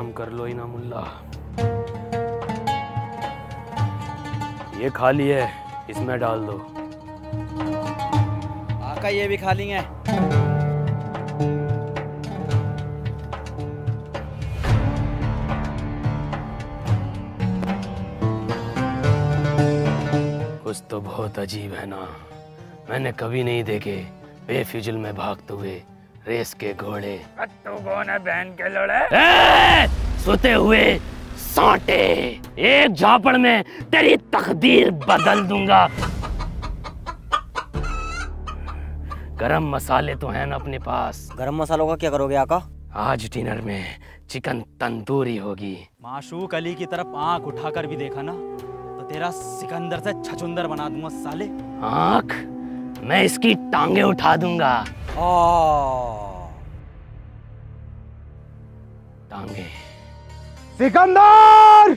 आराम कर लो इना मुल्ला। ये खाली है इसमें डाल दो। आका ये भी खाली है। कुछ तो बहुत अजीब है ना। मैंने कभी नहीं देखे बेफिजुल में भागते हुए। रेस के घोड़े। बहन के लोड़े! सोते हुए सांटे। एक झापड़ में तेरी तकदीर बदल दूँगा। गरम मसाले तो हैं ना अपने पास। गरम मसालों का क्या करोगे आका? आज डिनर में चिकन तंदूरी होगी। माशूक अली की तरफ़ आँख उठाकर भी देखा ना तो तेरा सिकंदर से छचुंदर बना दूँगा साले। आँख मैं इसकी टांगे उठा दूँगा। टांगे सिकंदर!